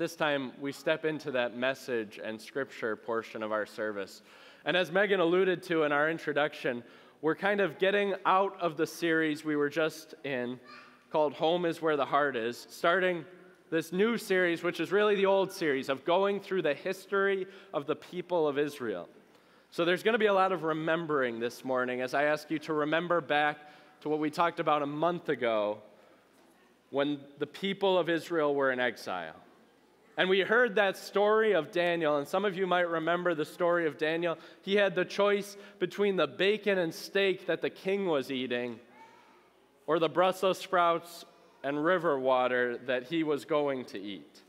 this time, we step into that message and scripture portion of our service. And as Megan alluded to in our introduction, we're kind of getting out of the series we were just in called Home is Where the Heart Is, starting this new series, which is really the old series of going through the history of the people of Israel. So there's going to be a lot of remembering this morning as I ask you to remember back to what we talked about a month ago when the people of Israel were in exile. And we heard that story of Daniel, and some of you might remember the story of Daniel. He had the choice between the bacon and steak that the king was eating or the Brussels sprouts and river water that he was going to eat.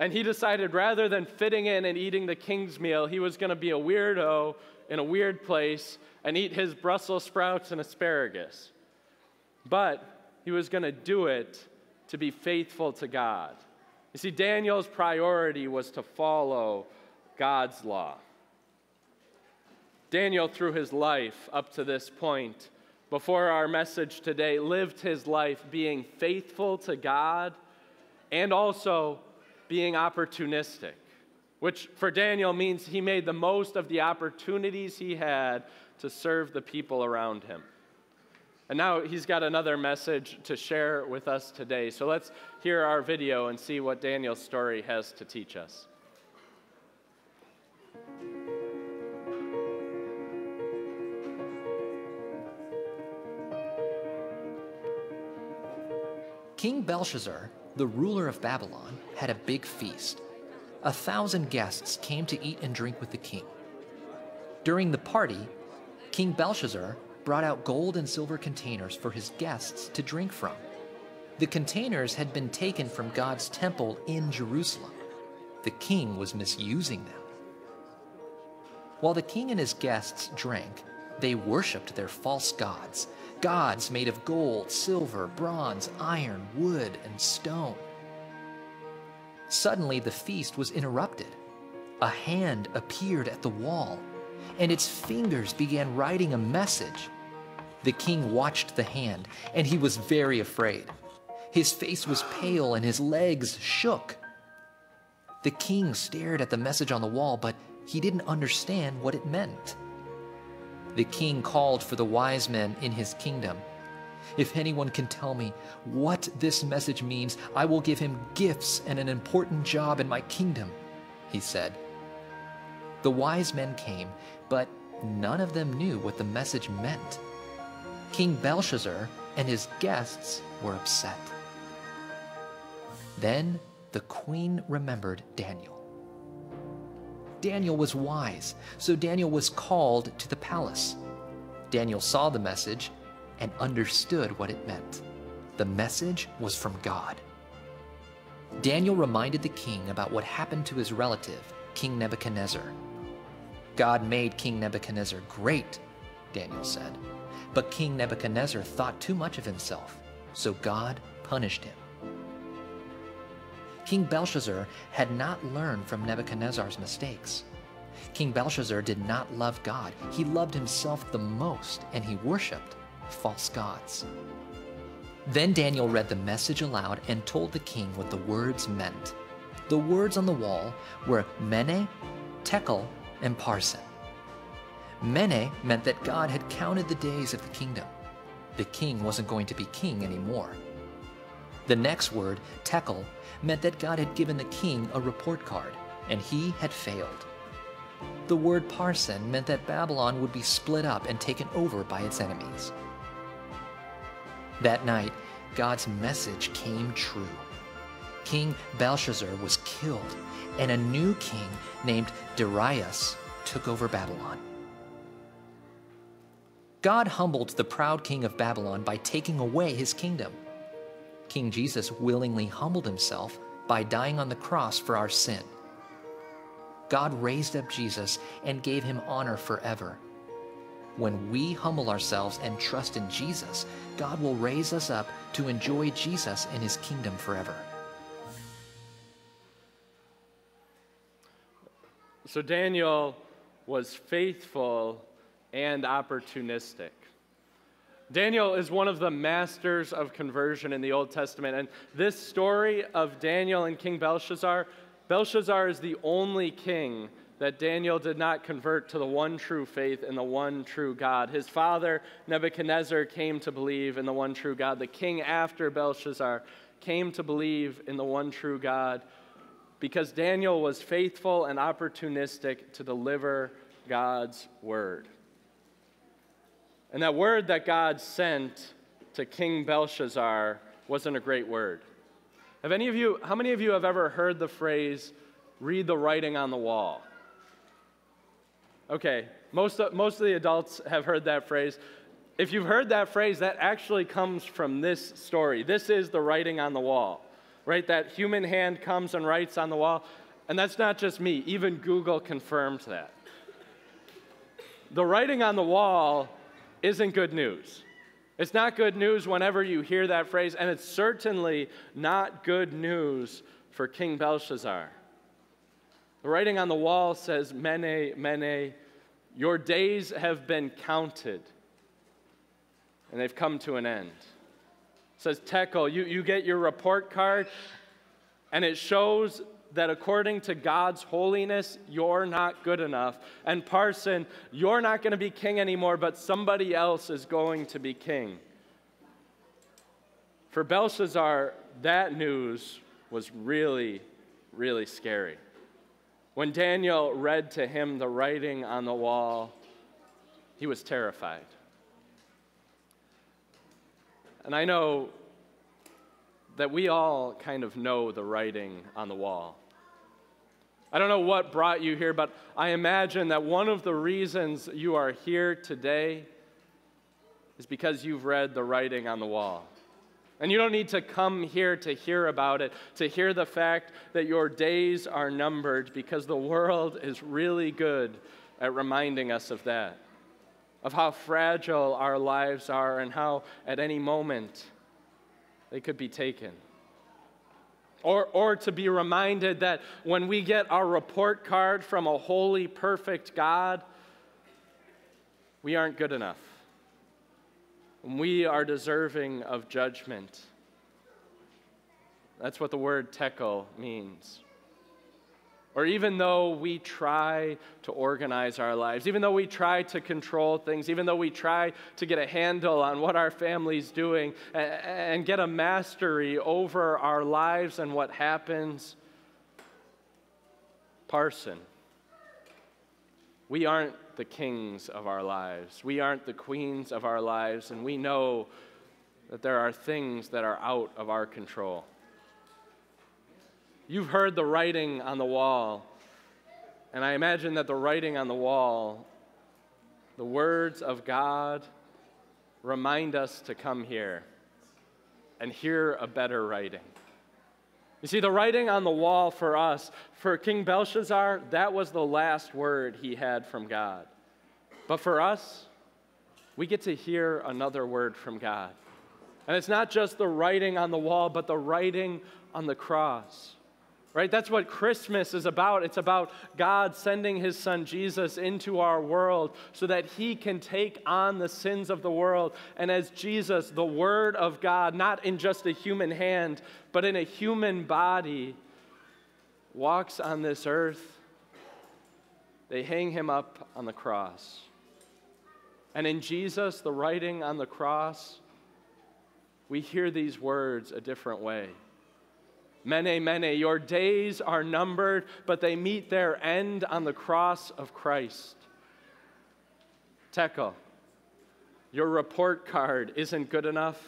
And he decided rather than fitting in and eating the king's meal, he was going to be a weirdo in a weird place and eat his Brussels sprouts and asparagus. But he was going to do it to be faithful to God. You see, Daniel's priority was to follow God's law. Daniel, through his life up to this point, before our message today, lived his life being faithful to God and also being opportunistic, which for Daniel means he made the most of the opportunities he had to serve the people around him. And now he's got another message to share with us today. So let's hear our video and see what Daniel's story has to teach us. King Belshazzar, the ruler of Babylon, had a big feast. A thousand guests came to eat and drink with the king. During the party, King Belshazzar brought out gold and silver containers for his guests to drink from. The containers had been taken from God's temple in Jerusalem. The king was misusing them. While the king and his guests drank, they worshiped their false gods, gods made of gold, silver, bronze, iron, wood, and stone. Suddenly, the feast was interrupted. A hand appeared at the wall and its fingers began writing a message. The king watched the hand, and he was very afraid. His face was pale and his legs shook. The king stared at the message on the wall, but he didn't understand what it meant. The king called for the wise men in his kingdom. If anyone can tell me what this message means, I will give him gifts and an important job in my kingdom, he said. The wise men came, but none of them knew what the message meant. King Belshazzar and his guests were upset. Then the queen remembered Daniel. Daniel was wise, so Daniel was called to the palace. Daniel saw the message and understood what it meant. The message was from God. Daniel reminded the king about what happened to his relative, King Nebuchadnezzar. God made King Nebuchadnezzar great, Daniel said. But King Nebuchadnezzar thought too much of himself, so God punished him. King Belshazzar had not learned from Nebuchadnezzar's mistakes. King Belshazzar did not love God. He loved himself the most, and he worshiped false gods. Then Daniel read the message aloud and told the king what the words meant. The words on the wall were Mene, Tekel, and parsin. Mene meant that God had counted the days of the kingdom. The king wasn't going to be king anymore. The next word, tekel, meant that God had given the king a report card, and he had failed. The word parsin meant that Babylon would be split up and taken over by its enemies. That night, God's message came true. King Belshazzar was killed, and a new king named Darius took over Babylon. God humbled the proud king of Babylon by taking away his kingdom. King Jesus willingly humbled himself by dying on the cross for our sin. God raised up Jesus and gave him honor forever. When we humble ourselves and trust in Jesus, God will raise us up to enjoy Jesus in his kingdom forever. So Daniel was faithful and opportunistic. Daniel is one of the masters of conversion in the Old Testament. And this story of Daniel and King Belshazzar, Belshazzar is the only king that Daniel did not convert to the one true faith in the one true God. His father, Nebuchadnezzar, came to believe in the one true God. The king after Belshazzar came to believe in the one true God because Daniel was faithful and opportunistic to deliver God's word. And that word that God sent to King Belshazzar wasn't a great word. Have any of you, how many of you have ever heard the phrase, read the writing on the wall? Okay, most of, most of the adults have heard that phrase. If you've heard that phrase, that actually comes from this story. This is the writing on the wall, right? That human hand comes and writes on the wall. And that's not just me, even Google confirms that. The writing on the wall isn't good news. It's not good news whenever you hear that phrase, and it's certainly not good news for King Belshazzar. The writing on the wall says, Mene, Mene, your days have been counted, and they've come to an end. Says, Tekel, you, you get your report card, and it shows that according to God's holiness, you're not good enough. And Parsin, you're not going to be king anymore, but somebody else is going to be king. For Belshazzar, that news was really, really scary. When Daniel read to him the writing on the wall, he was terrified. And I know that we all kind of know the writing on the wall. I don't know what brought you here, but I imagine that one of the reasons you are here today is because you've read the writing on the wall. And you don't need to come here to hear about it, to hear the fact that your days are numbered, because the world is really good at reminding us of that, of how fragile our lives are and how at any moment they could be taken. Or, or to be reminded that when we get our report card from a holy, perfect God, we aren't good enough. We are deserving of judgment. That's what the word tekel means. Or even though we try to organize our lives, even though we try to control things, even though we try to get a handle on what our family's doing and get a mastery over our lives and what happens, Parsin, we aren't the kings of our lives. We aren't the queens of our lives, and we know that there are things that are out of our control. You've heard the writing on the wall, and I imagine that the writing on the wall, the words of God, remind us to come here and hear a better writing. You see, the writing on the wall for us, for King Belshazzar, that was the last word he had from God. But for us, we get to hear another word from God. And it's not just the writing on the wall, but the writing on the cross right? That's what Christmas is about. It's about God sending his son Jesus into our world so that he can take on the sins of the world. And as Jesus, the Word of God, not in just a human hand, but in a human body, walks on this earth, they hang him up on the cross. And in Jesus, the writing on the cross, we hear these words a different way. Mene, mene, your days are numbered, but they meet their end on the cross of Christ. Tekel, your report card isn't good enough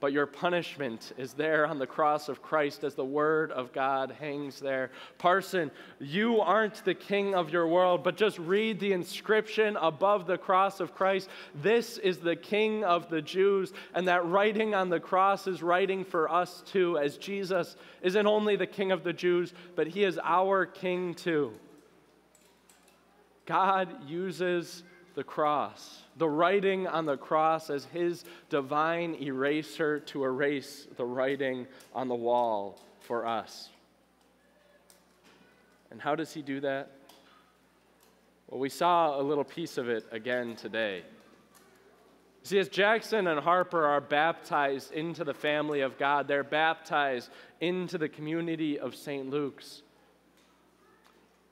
but your punishment is there on the cross of Christ as the Word of God hangs there. Parsin, you aren't the king of your world, but just read the inscription above the cross of Christ. This is the King of the Jews, and that writing on the cross is writing for us too, as Jesus isn't only the King of the Jews, but He is our King too. God uses the cross the writing on the cross as his divine eraser to erase the writing on the wall for us. And how does he do that? Well, we saw a little piece of it again today. See, as Jackson and Harper are baptized into the family of God, they're baptized into the community of St. Luke's.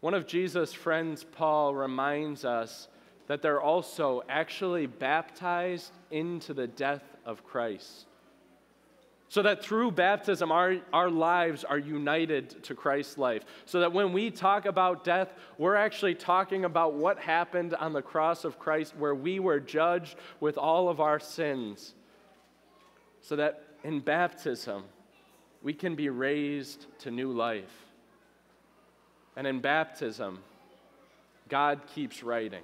One of Jesus' friends, Paul, reminds us that they're also actually baptized into the death of Christ. So that through baptism, our, our lives are united to Christ's life. So that when we talk about death, we're actually talking about what happened on the cross of Christ, where we were judged with all of our sins. So that in baptism, we can be raised to new life. And in baptism, God keeps writing.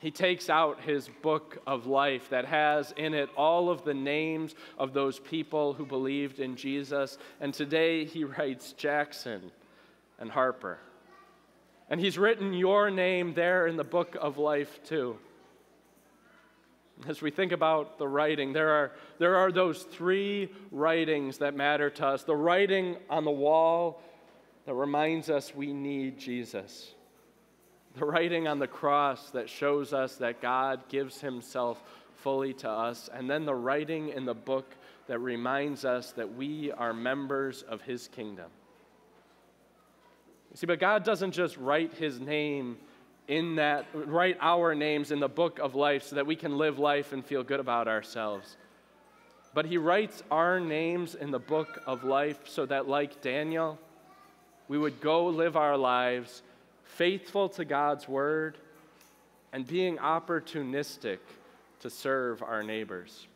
He takes out his book of life that has in it all of the names of those people who believed in Jesus. And today he writes Jackson and Harper. And he's written your name there in the book of life, too. As we think about the writing, there are, there are those three writings that matter to us the writing on the wall that reminds us we need Jesus. The writing on the cross that shows us that God gives himself fully to us. And then the writing in the book that reminds us that we are members of his kingdom. You See, but God doesn't just write his name in that, write our names in the book of life so that we can live life and feel good about ourselves. But he writes our names in the book of life so that, like Daniel, we would go live our lives faithful to God's word and being opportunistic to serve our neighbors.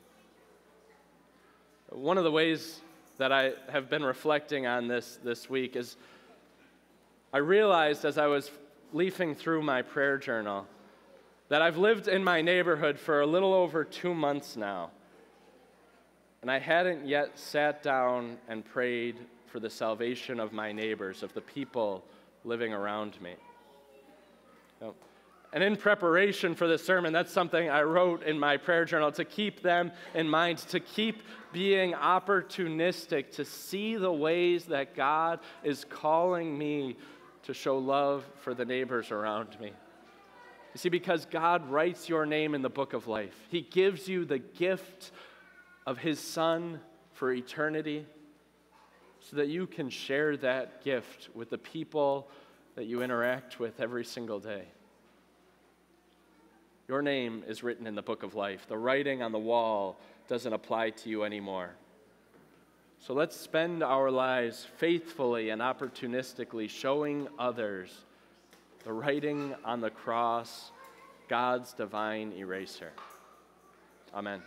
One of the ways that I have been reflecting on this this week is I realized as I was leafing through my prayer journal that I've lived in my neighborhood for a little over two months now. And I hadn't yet sat down and prayed for the salvation of my neighbors, of the people living around me. And in preparation for this sermon, that's something I wrote in my prayer journal to keep them in mind, to keep being opportunistic, to see the ways that God is calling me to show love for the neighbors around me. You see, because God writes your name in the book of life, He gives you the gift of His Son for eternity so that you can share that gift with the people that you interact with every single day. Your name is written in the book of life. The writing on the wall doesn't apply to you anymore. So let's spend our lives faithfully and opportunistically showing others the writing on the cross, God's divine eraser. Amen.